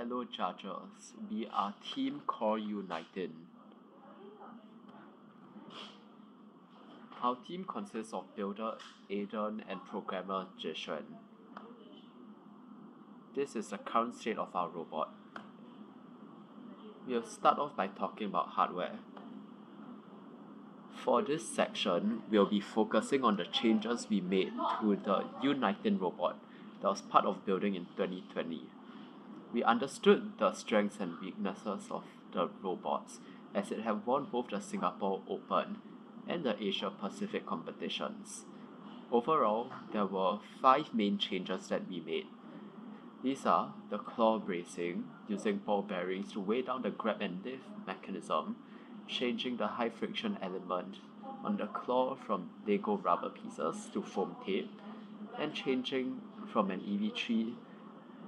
Hello Chargers, we are Team Core U19. Our team consists of builder Aiden and programmer Jishan. This is the current state of our robot. We'll start off by talking about hardware. For this section, we'll be focusing on the changes we made to the U19 robot that was part of building in 2020. We understood the strengths and weaknesses of the robots as it had won both the Singapore Open and the Asia Pacific competitions. Overall, there were five main changes that we made. These are the claw bracing, using ball bearings to weigh down the grab and lift mechanism, changing the high friction element on the claw from Lego rubber pieces to foam tape, and changing from an EV3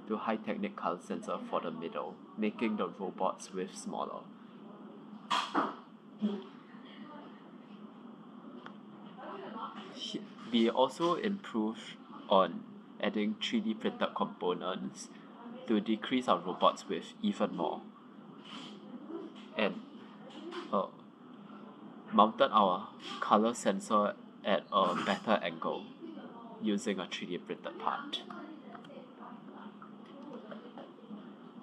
to HiTechnic color sensor for the middle, making the robot's width smaller. We also improved on adding 3D printed components to decrease our robot's width even more. And uh, mounted our color sensor at a better angle using a 3D printed part.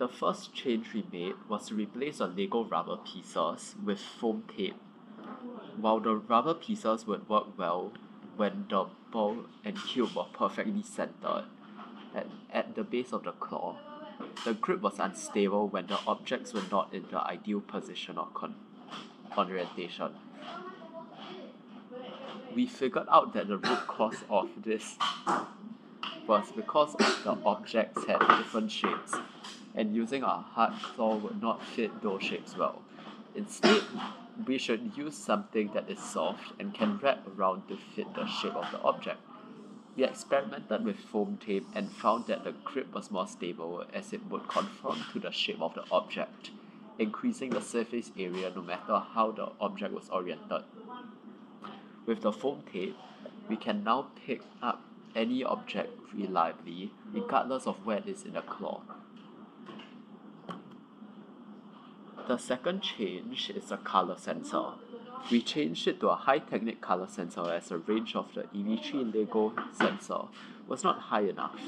The first change we made was to replace the Lego rubber pieces with foam tape. While the rubber pieces would work well when the ball and cube were perfectly centered at, at the base of the claw, the grip was unstable when the objects were not in the ideal position or con- orientation. We figured out that the root cause of this was because the objects had different shapes and using a hard claw would not fit those shapes well. Instead, we should use something that is soft and can wrap around to fit the shape of the object. We experimented with foam tape and found that the grip was more stable as it would conform to the shape of the object, increasing the surface area no matter how the object was oriented. With the foam tape, we can now pick up any object reliably regardless of where it is in the claw. The second change is the color sensor. We changed it to a HiTechnic color sensor as the range of the EV3 LEGO sensor was not high enough.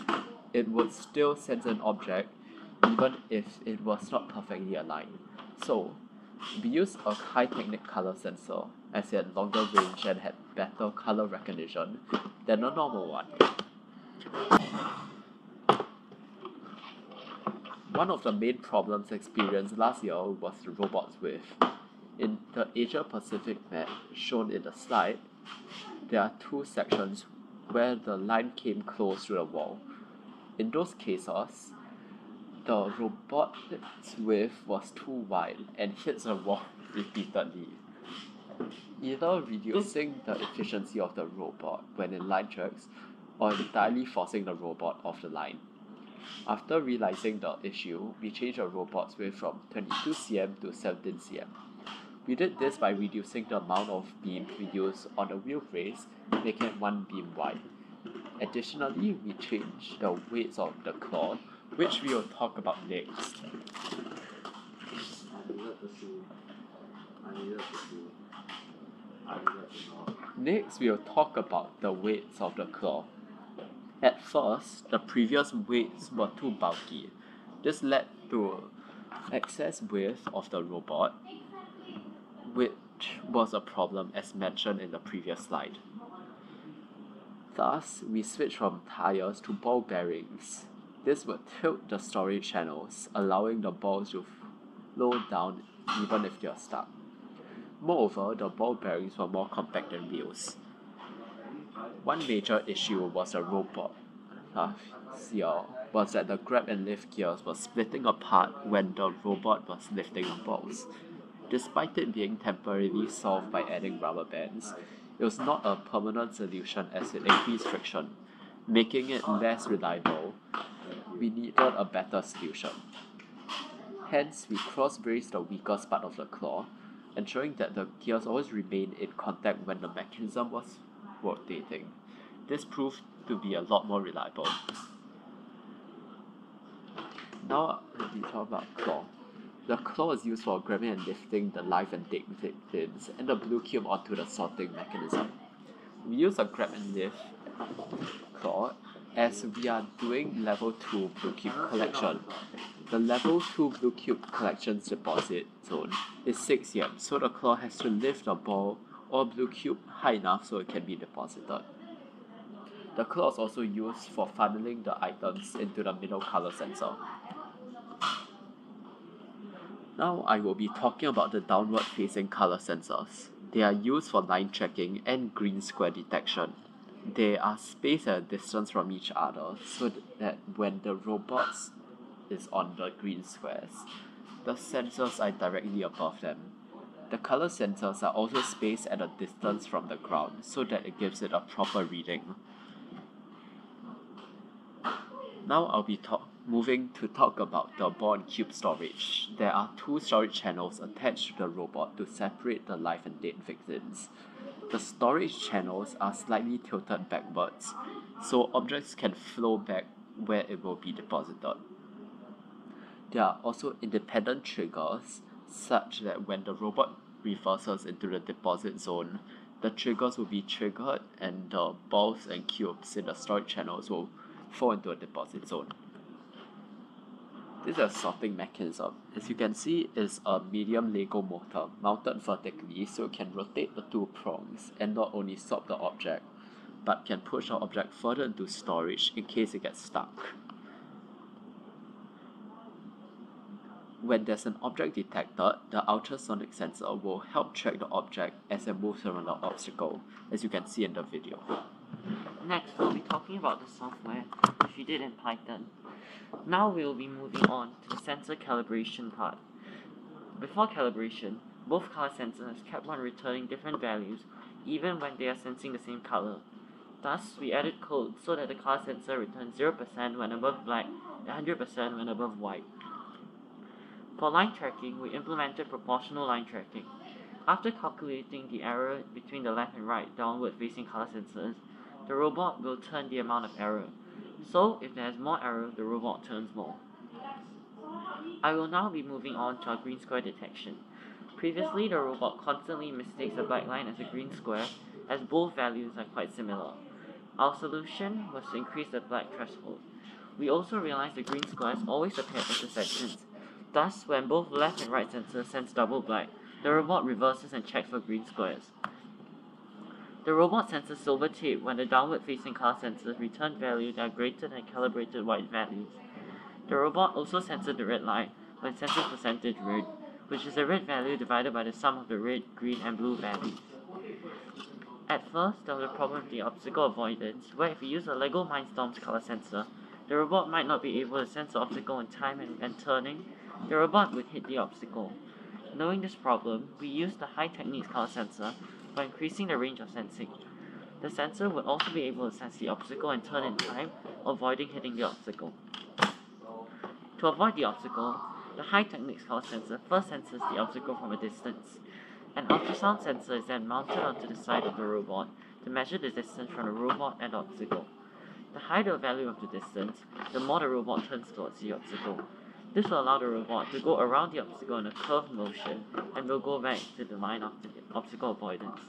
It would still sense an object even if it was not perfectly aligned. So, we used a HiTechnic color sensor as it had longer range and had better color recognition than a normal one. One of the main problems experienced last year was the robot's width. In the Asia Pacific map shown in the slide, there are two sections where the line came close to the wall. In those cases, the robot's width was too wide and hits the wall repeatedly, either reducing the efficiency of the robot when in line checks or entirely forcing the robot off the line. After realizing the issue, we changed the robot's width from 22 cm to 17 cm. We did this by reducing the amount of beam we use on the wheel brace, making it one beam wide. Additionally, we changed the weights of the claw, which we will talk about next. Next, we will talk about the weights of the claw. At first, the previous weights were too bulky. This led to excess width of the robot, which was a problem as mentioned in the previous slide. Thus, we switched from tires to ball bearings. This would tilt the storage channels, allowing the balls to flow down even if they are stuck. Moreover, the ball bearings were more compact than wheels. One major issue was the robot uh, was that the grab and lift gears were splitting apart when the robot was lifting balls. Despite it being temporarily solved by adding rubber bands, it was not a permanent solution as it increased friction, making it less reliable. We needed a better solution. Hence, we cross-braced the weakest part of the claw, ensuring that the gears always remained in contact when the mechanism was rotating. This proved to be a lot more reliable. Now let me talk about claw. The claw is used for grabbing and lifting the live and dead victims and the blue cube onto the sorting mechanism. We use a grab and lift claw as we are doing level 2 blue cube collection. The level 2 blue cube collections deposit zone is 6 yam, so the claw has to lift the ball or blue cube high enough so it can be deposited. The claw is also used for funneling the items into the middle color sensor. Now I will be talking about the downward facing color sensors. They are used for line tracking and green square detection. They are spaced at a distance from each other so that when the robot is on the green squares, the sensors are directly above them. The color sensors are also spaced at a distance from the ground so that it gives it a proper reading. Now I'll be talk moving to talk about the and cube storage. There are two storage channels attached to the robot to separate the live and dead victims. The storage channels are slightly tilted backwards, so objects can flow back where it will be deposited. There are also independent triggers such that when the robot reverses into the deposit zone, the triggers will be triggered and uh, the balls and cubes in the storage channels will fall into a deposit zone. This is a sorting mechanism. As you can see, it's a medium Lego motor mounted vertically so it can rotate the two prongs and not only sort the object, but can push the object further into storage in case it gets stuck. When there's an object detected, the ultrasonic sensor will help track the object as it moves around the obstacle, as you can see in the video. Next, we'll be talking about the software, which we did in Python. Now we will be moving on to the sensor calibration part. Before calibration, both color sensors kept on returning different values even when they are sensing the same color. Thus, we added code so that the color sensor returns 0% when above black and 100% when above white. For line tracking, we implemented proportional line tracking. After calculating the error between the left and right downward facing color sensors, the robot will turn the amount of error. So, if there is more error, the robot turns more. I will now be moving on to our green square detection. Previously, the robot constantly mistakes a black line as a green square, as both values are quite similar. Our solution was to increase the black threshold. We also realized the green squares always appear at intersections. Thus, when both left and right sensors sense double black, the robot reverses and checks for green squares. The robot senses silver tape when the downward facing car sensors return values that are greater than calibrated white values. The robot also senses the red line when senses percentage red, which is the red value divided by the sum of the red, green, and blue values. At first, there was a problem with the obstacle avoidance, where if you use a LEGO Mindstorms color sensor, the robot might not be able to sense the obstacle in time and turning, the robot would hit the obstacle. Knowing this problem, we used the High Techniques color sensor by increasing the range of sensing. The sensor would also be able to sense the obstacle and turn in time, avoiding hitting the obstacle. To avoid the obstacle, the high techniques color sensor first senses the obstacle from a distance. An ultrasound sensor is then mounted onto the side of the robot to measure the distance from the robot and the obstacle. The higher the value of the distance, the more the robot turns towards the obstacle. This will allow the robot to go around the obstacle in a curved motion and will go back to the line of the obstacle avoidance.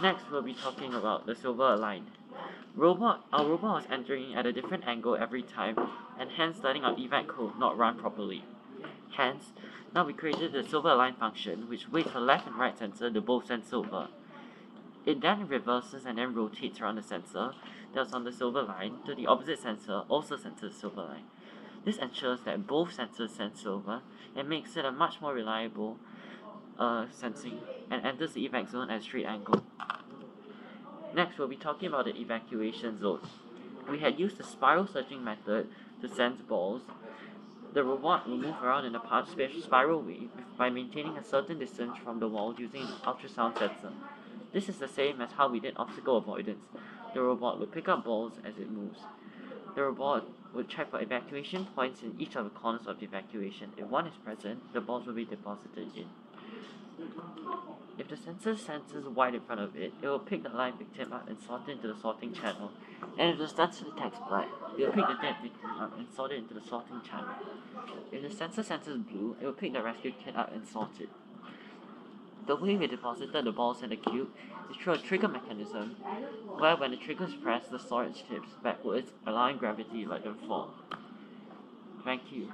Next, we'll be talking about the silver line. Robot, our robot was entering at a different angle every time and hence letting our event code not run properly. Hence, now we created the silver line function which waits for left and right sensor to both sense silver. It then reverses and then rotates around the sensor that's on the silver line to the opposite sensor also senses silver line. This ensures that both sensors sense silver and makes it a much more reliable uh, sensing and enters the evac zone at straight angle. Next, we'll be talking about the evacuation zone. We had used the spiral searching method to sense balls. The robot will move around in a spiral way by maintaining a certain distance from the wall using an ultrasound sensor. This is the same as how we did obstacle avoidance. The robot will pick up balls as it moves. The robot would check for evacuation points in each of the corners of the evacuation. If one is present, the balls will be deposited in. If the sensor senses white in front of it, it will pick the live victim up and sort it into the sorting channel. And if the sensor detects black, it will pick the dead victim up and sort it into the sorting channel. If the sensor senses blue, it will pick the rescue kit up and sort it. The way we deposited the balls in the cube is through a trigger mechanism, where when the trigger is pressed, the storage tips backwards, allowing gravity to let them fall. Thank you.